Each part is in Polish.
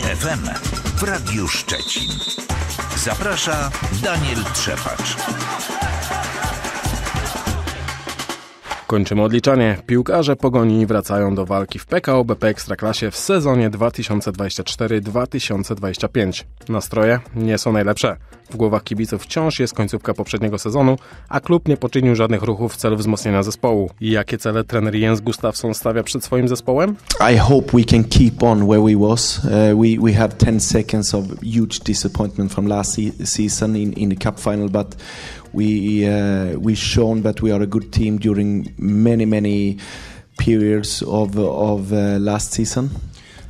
FM w Radiu Szczecin. Zaprasza Daniel Trzepacz. Kończymy odliczanie. Piłkarze Pogoni wracają do walki w PKO BP Ekstraklasie w sezonie 2024-2025. Nastroje nie są najlepsze. W głowach kibiców wciąż jest końcówka poprzedniego sezonu, a klub nie poczynił żadnych ruchów w celu wzmocnienia zespołu. I jakie cele trener Jens Gustafsson stawia przed swoim zespołem? I hope we can keep on where we was. Uh, we we had 10 seconds of huge disappointment from last se season in in the cup final, but we uh, we shown that we are a good team during many many periods of of uh, last season.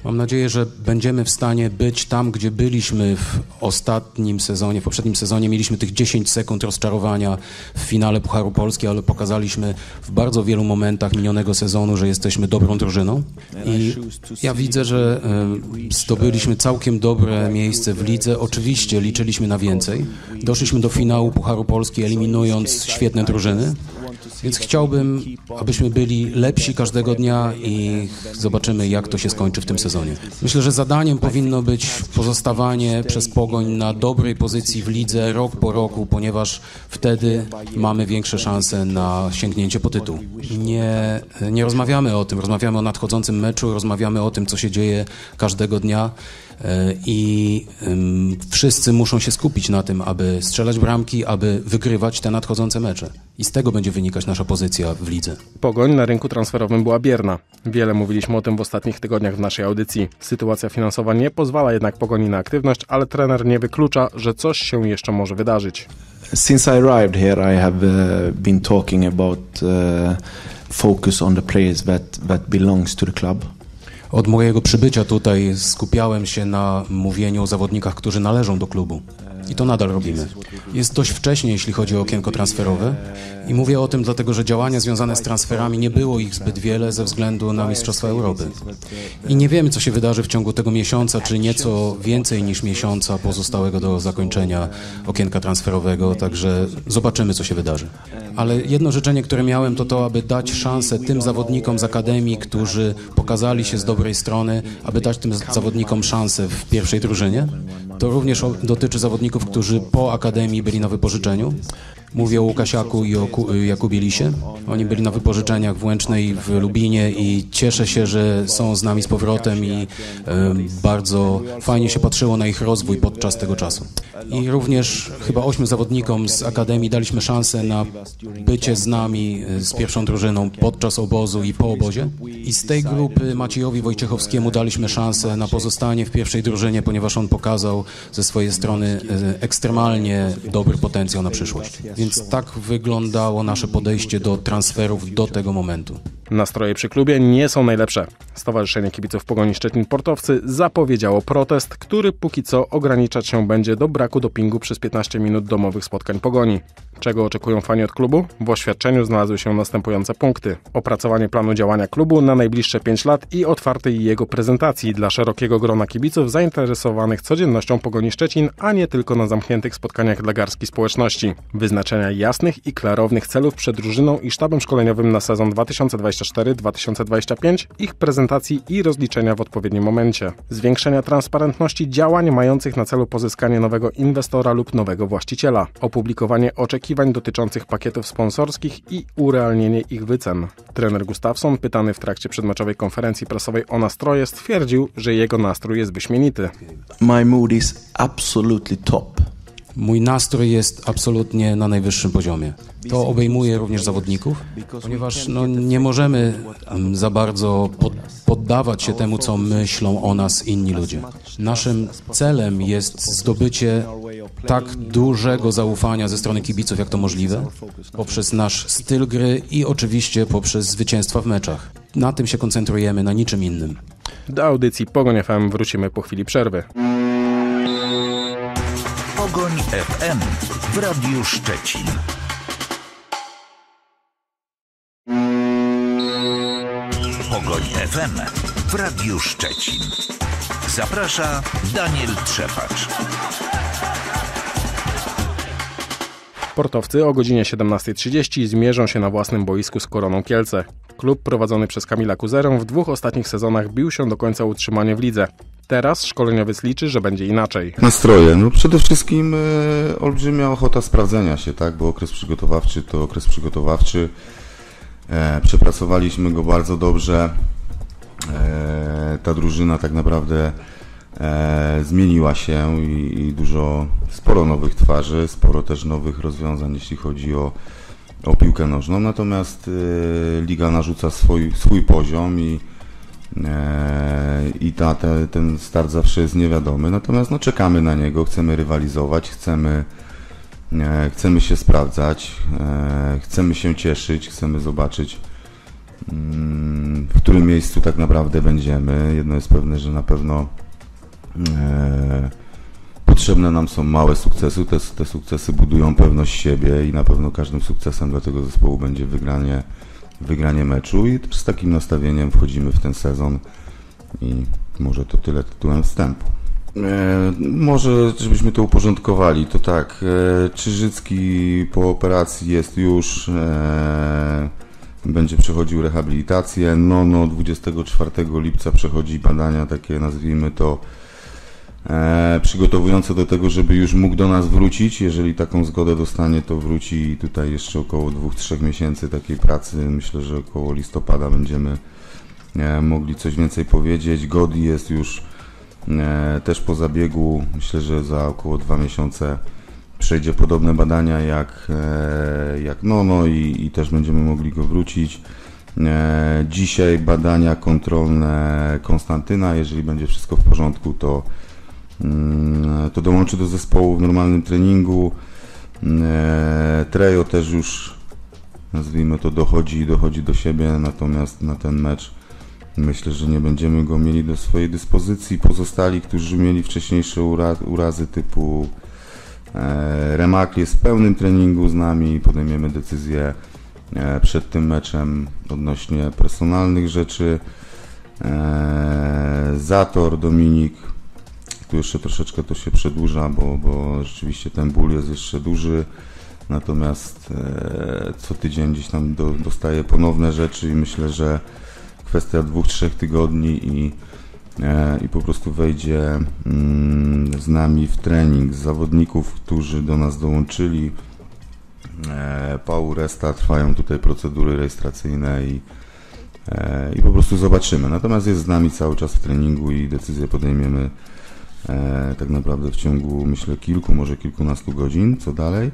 Mam nadzieję, że będziemy w stanie być tam, gdzie byliśmy w ostatnim sezonie, w poprzednim sezonie. Mieliśmy tych 10 sekund rozczarowania w finale Pucharu Polski, ale pokazaliśmy w bardzo wielu momentach minionego sezonu, że jesteśmy dobrą drużyną. I ja widzę, że e, zdobyliśmy całkiem dobre miejsce w lidze. Oczywiście liczyliśmy na więcej. Doszliśmy do finału Pucharu Polski, eliminując świetne drużyny. Więc chciałbym, abyśmy byli lepsi każdego dnia i zobaczymy, jak to się skończy w tym sezonie. Myślę, że zadaniem powinno być pozostawanie przez Pogoń na dobrej pozycji w lidze rok po roku, ponieważ wtedy mamy większe szanse na sięgnięcie po tytuł. Nie, nie rozmawiamy o tym, rozmawiamy o nadchodzącym meczu, rozmawiamy o tym, co się dzieje każdego dnia i wszyscy muszą się skupić na tym, aby strzelać bramki, aby wygrywać te nadchodzące mecze. I z tego będzie wynikać nasza pozycja w lidze. Pogoń na rynku transferowym była bierna. Wiele mówiliśmy o tym w ostatnich tygodniach w naszej audycji. Sytuacja finansowa nie pozwala jednak Pogoni na aktywność, ale trener nie wyklucza, że coś się jeszcze może wydarzyć. Since I arrived here I have uh, been talking about uh, focus on the players that that belongs to the club. Od mojego przybycia tutaj skupiałem się na mówieniu o zawodnikach, którzy należą do klubu. I to nadal robimy. Jest dość wcześnie, jeśli chodzi o okienko transferowe. I mówię o tym dlatego, że działania związane z transferami nie było ich zbyt wiele ze względu na Mistrzostwa Europy. I nie wiemy, co się wydarzy w ciągu tego miesiąca, czy nieco więcej niż miesiąca pozostałego do zakończenia okienka transferowego, także zobaczymy, co się wydarzy. Ale jedno życzenie, które miałem, to to, aby dać szansę tym zawodnikom z Akademii, którzy pokazali się z dobrej strony, aby dać tym zawodnikom szansę w pierwszej drużynie. To również dotyczy zawodników, którzy po Akademii byli na wypożyczeniu. Mówię o Łukasiaku i o Jakubie Lisie. Oni byli na wypożyczeniach w Łęcznej w Lubinie i cieszę się, że są z nami z powrotem i bardzo fajnie się patrzyło na ich rozwój podczas tego czasu. I również chyba ośmiu zawodnikom z Akademii daliśmy szansę na bycie z nami, e, z pierwszą drużyną podczas obozu i po obozie. I z tej grupy Maciejowi Wojciechowskiemu daliśmy szansę na pozostanie w pierwszej drużynie, ponieważ on pokazał ze swojej strony e, ekstremalnie dobry potencjał na przyszłość. Więc tak wyglądało nasze podejście do transferów do tego momentu. Nastroje przy klubie nie są najlepsze. Stowarzyszenie Kibiców Pogoni Szczecin Portowcy zapowiedziało protest, który póki co ograniczać się będzie do braku dopingu przez 15 minut domowych spotkań Pogoni. Czego oczekują fani od klubu? W oświadczeniu znalazły się następujące punkty. Opracowanie planu działania klubu na najbliższe 5 lat i otwartej jego prezentacji dla szerokiego grona kibiców zainteresowanych codziennością Pogoni Szczecin, a nie tylko na zamkniętych spotkaniach dla garstki społeczności. Wyznaczenia jasnych i klarownych celów przed drużyną i sztabem szkoleniowym na sezon 2024-2025, ich prezentacji i rozliczenia w odpowiednim momencie. Zwiększenia transparentności działań mających na celu pozyskanie nowego inwestora lub nowego właściciela. Opublikowanie oczekiwań dotyczących pakietów sponsorskich i urealnienie ich wycen. Trener Gustafsson, pytany w trakcie przedmeczowej konferencji prasowej o nastroje, stwierdził, że jego nastrój jest wyśmienity. My mood is absolutely top. Mój nastrój jest absolutnie na najwyższym poziomie. To obejmuje również zawodników, ponieważ no, nie możemy mm, za bardzo pod, poddawać się temu, co myślą o nas inni ludzie. Naszym celem jest zdobycie tak dużego zaufania ze strony kibiców, jak to możliwe, poprzez nasz styl gry i oczywiście poprzez zwycięstwa w meczach. Na tym się koncentrujemy, na niczym innym. Do audycji Pogoń FM wrócimy po chwili przerwy. FM w Radiu Szczecin. Pogoń FM w Radiu Szczecin. Zaprasza Daniel Trzepacz. Sportowcy o godzinie 17.30 zmierzą się na własnym boisku z Koroną Kielce. Klub prowadzony przez Kamila Kuzerę w dwóch ostatnich sezonach bił się do końca utrzymanie w lidze. Teraz szkoleniowiec liczy, że będzie inaczej. Nastroje. No przede wszystkim e, olbrzymia ochota sprawdzenia się, tak? Bo okres przygotowawczy to okres przygotowawczy. E, przepracowaliśmy go bardzo dobrze. E, ta drużyna tak naprawdę e, zmieniła się i, i dużo, sporo nowych twarzy, sporo też nowych rozwiązań, jeśli chodzi o, o piłkę nożną. Natomiast e, liga narzuca swój, swój poziom i E, i ta, te, ten start zawsze jest niewiadomy, natomiast no, czekamy na niego, chcemy rywalizować, chcemy, e, chcemy się sprawdzać, e, chcemy się cieszyć, chcemy zobaczyć mm, w którym miejscu tak naprawdę będziemy. Jedno jest pewne, że na pewno potrzebne nam są małe sukcesy, te, te sukcesy budują pewność siebie i na pewno każdym sukcesem dla tego zespołu będzie wygranie wygranie meczu. I też z takim nastawieniem wchodzimy w ten sezon i może to tyle tytułem wstępu. E, może, żebyśmy to uporządkowali, to tak, e, Czyżycki po operacji jest już, e, będzie przechodził rehabilitację, no, no 24 lipca przechodzi badania takie, nazwijmy to, e, przygotowujące do tego, żeby już mógł do nas wrócić. Jeżeli taką zgodę dostanie, to wróci tutaj jeszcze około 2-3 miesięcy takiej pracy. Myślę, że około listopada będziemy e, mogli coś więcej powiedzieć. Godi jest już e, też po zabiegu. Myślę, że za około 2 miesiące przejdzie podobne badania jak, e, jak Nono i, i też będziemy mogli go wrócić. Dzisiaj badania kontrolne Konstantyna. Jeżeli będzie wszystko w porządku, to to dołączy do zespołu w normalnym treningu. Mm, e, Trejo też już, nazwijmy to, dochodzi i dochodzi do siebie, natomiast na ten mecz myślę, że nie będziemy go mieli do swojej dyspozycji. Pozostali, którzy mieli wcześniejsze urazy typu e, Remak jest w pełnym treningu z nami, podejmiemy decyzję e, przed tym meczem odnośnie personalnych rzeczy. Zator, Dominik tu jeszcze troszeczkę to się przedłuża, bo, bo rzeczywiście ten ból jest jeszcze duży. Natomiast e, co tydzień gdzieś tam do, dostaję ponowne rzeczy i myślę, że kwestia dwóch, trzech tygodni i, e, i po prostu wejdzie mm, z nami w trening. Z zawodników, którzy do nas dołączyli, e, Resta, trwają tutaj procedury rejestracyjne i, e, i po prostu zobaczymy. Natomiast jest z nami cały czas w treningu i decyzję podejmiemy e, tak naprawdę w ciągu, myślę, kilku, może kilkunastu godzin, co dalej.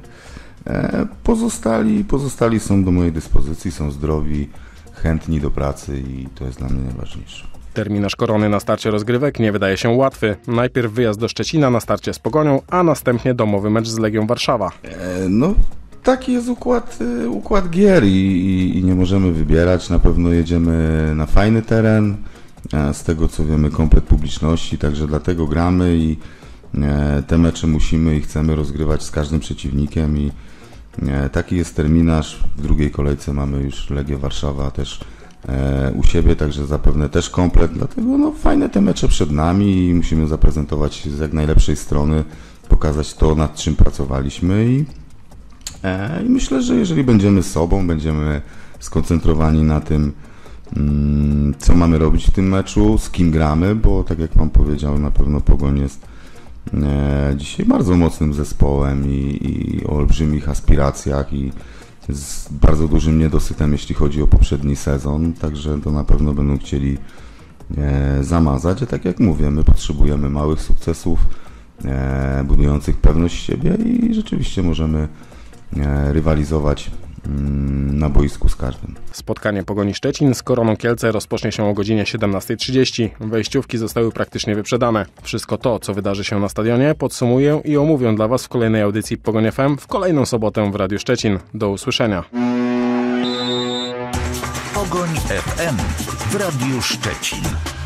E, pozostali, pozostali są do mojej dyspozycji, są zdrowi, chętni do pracy i to jest dla mnie najważniejsze. Terminarz korony na starcie rozgrywek nie wydaje się łatwy. Najpierw wyjazd do Szczecina na starcie z Pogonią, a następnie domowy mecz z Legią Warszawa. E, no, taki jest układ, e, układ gier i, i, i nie możemy wybierać. Na pewno jedziemy na fajny teren, z tego co wiemy komplet publiczności, także dlatego gramy i e, te mecze musimy i chcemy rozgrywać z każdym przeciwnikiem i e, taki jest terminarz. W drugiej kolejce mamy już Legię Warszawa też u siebie, także zapewne też komplet, dlatego no, fajne te mecze przed nami i musimy zaprezentować z jak najlepszej strony, pokazać to, nad czym pracowaliśmy i, i myślę, że jeżeli będziemy sobą, będziemy skoncentrowani na tym, Mm, co mamy robić w tym meczu, z kim gramy, bo tak jak Pan powiedział, na pewno Pogoń jest e, dzisiaj bardzo mocnym zespołem i, i o olbrzymich aspiracjach i z bardzo dużym niedosytem, jeśli chodzi o poprzedni sezon, także to na pewno będą chcieli e, zamazać, a tak jak mówię, my potrzebujemy małych sukcesów, e, budujących pewność siebie i rzeczywiście możemy rywalizować na boisku z każdym. Spotkanie Pogoni Szczecin z Koroną Kielce rozpocznie się o godzinie 17.30. Wejściówki zostały praktycznie wyprzedane. Wszystko to, co wydarzy się na stadionie, podsumuję i omówię dla Was w kolejnej audycji Pogoń FM w kolejną sobotę w Radiu Szczecin. Do usłyszenia. Pogoń FM w Radiu Szczecin.